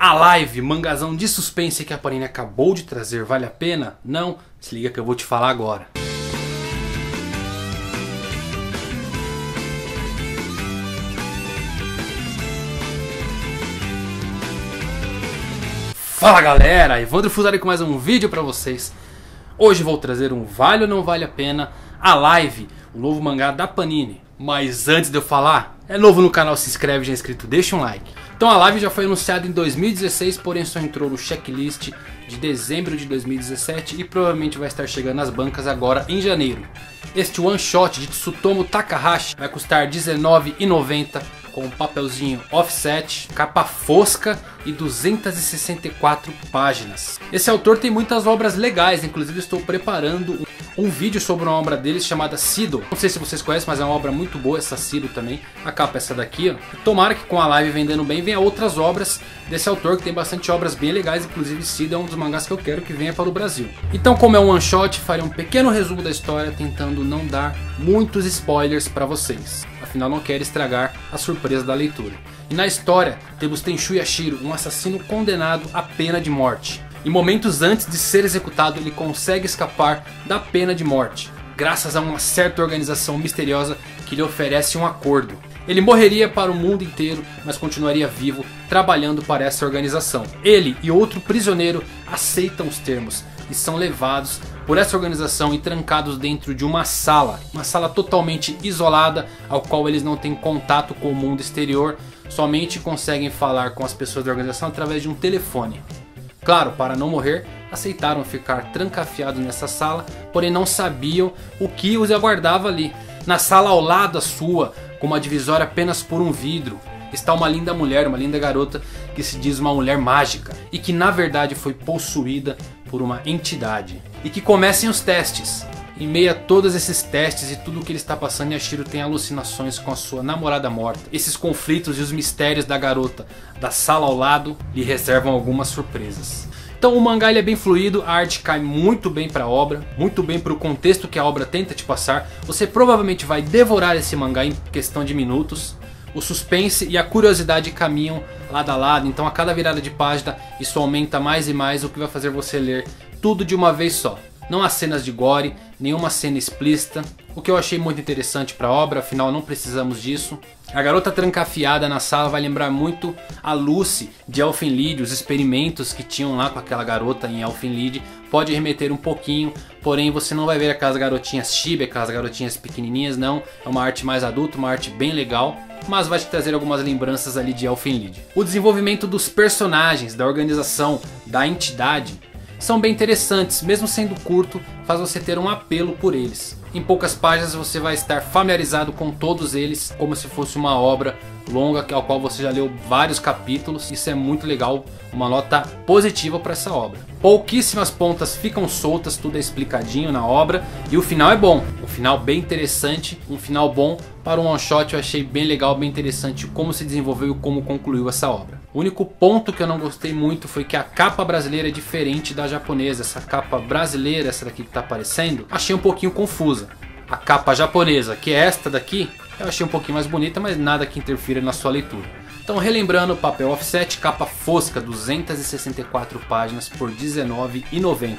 A live, mangazão de suspense que a Panini acabou de trazer, vale a pena? Não? Se liga que eu vou te falar agora. Fala galera, Evandro Fusari com mais um vídeo pra vocês. Hoje vou trazer um Vale ou Não Vale a Pena, a live, o novo mangá da Panini. Mas antes de eu falar, é novo no canal, se inscreve, já é inscrito, deixa um like. Então a live já foi anunciada em 2016, porém só entrou no checklist de dezembro de 2017 e provavelmente vai estar chegando nas bancas agora em janeiro. Este one shot de Tsutomu Takahashi vai custar R$19,90 com um papelzinho offset, capa fosca e 264 páginas. Esse autor tem muitas obras legais, inclusive estou preparando um vídeo sobre uma obra dele chamada Sido. Não sei se vocês conhecem, mas é uma obra muito boa essa Sido também. A capa é essa daqui, ó. Tomara que com a live vendendo bem venha outras obras desse autor que tem bastante obras bem legais, inclusive Sido é um dos mangás que eu quero que venha para o Brasil. Então como é um one shot, farei um pequeno resumo da história tentando não dar muitos spoilers para vocês. Afinal não quero estragar a surpresa da leitura. E na história temos Tenshu Yashiro, um assassino condenado à pena de morte. E momentos antes de ser executado ele consegue escapar da pena de morte, graças a uma certa organização misteriosa que lhe oferece um acordo. Ele morreria para o mundo inteiro, mas continuaria vivo trabalhando para essa organização. Ele e outro prisioneiro aceitam os termos e são levados por essa organização e trancados dentro de uma sala. Uma sala totalmente isolada, ao qual eles não têm contato com o mundo exterior, somente conseguem falar com as pessoas da organização através de um telefone. Claro, para não morrer, aceitaram ficar trancafiados nessa sala, porém não sabiam o que os aguardava ali. Na sala ao lado da sua, com uma divisória apenas por um vidro, está uma linda mulher, uma linda garota que se diz uma mulher mágica e que na verdade foi possuída por uma entidade. E que comecem os testes. Em meio a todos esses testes e tudo o que ele está passando, Yashiro tem alucinações com a sua namorada morta. Esses conflitos e os mistérios da garota da sala ao lado lhe reservam algumas surpresas. Então o mangá é bem fluido, a arte cai muito bem para a obra, muito bem para o contexto que a obra tenta te passar. Você provavelmente vai devorar esse mangá em questão de minutos. O suspense e a curiosidade caminham lado a lado, então a cada virada de página isso aumenta mais e mais, o que vai fazer você ler tudo de uma vez só. Não há cenas de gore, nenhuma cena explícita, o que eu achei muito interessante para a obra, afinal não precisamos disso. A garota trancafiada na sala vai lembrar muito a Lucy de Elfenlied, os experimentos que tinham lá com aquela garota em Elfenlied. Pode remeter um pouquinho, porém você não vai ver aquelas garotinhas chibi, aquelas garotinhas pequenininhas, não. É uma arte mais adulta, uma arte bem legal mas vai te trazer algumas lembranças ali de Elfenlied. O desenvolvimento dos personagens, da organização, da entidade são bem interessantes, mesmo sendo curto, faz você ter um apelo por eles. Em poucas páginas você vai estar familiarizado com todos eles, como se fosse uma obra longa, ao qual você já leu vários capítulos. Isso é muito legal, uma nota positiva para essa obra. Pouquíssimas pontas ficam soltas, tudo é explicadinho na obra. E o final é bom, um final bem interessante, um final bom para um one shot. Eu achei bem legal, bem interessante como se desenvolveu e como concluiu essa obra. O único ponto que eu não gostei muito foi que a capa brasileira é diferente da japonesa. Essa capa brasileira, essa daqui que está aparecendo, achei um pouquinho confusa. A capa japonesa, que é esta daqui, eu achei um pouquinho mais bonita, mas nada que interfira na sua leitura. Então relembrando, papel offset, capa fosca, 264 páginas por R$19,90.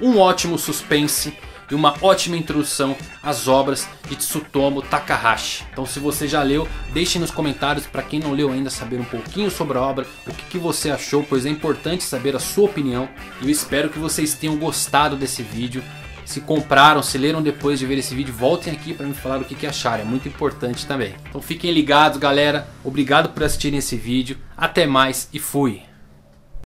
Um ótimo suspense e uma ótima introdução às obras de Tsutomu Takahashi. Então se você já leu, deixe nos comentários para quem não leu ainda saber um pouquinho sobre a obra, o que, que você achou, pois é importante saber a sua opinião. Eu espero que vocês tenham gostado desse vídeo se compraram, se leram depois de ver esse vídeo, voltem aqui para me falar o que, que acharam, é muito importante também. Então fiquem ligados galera, obrigado por assistirem esse vídeo, até mais e fui!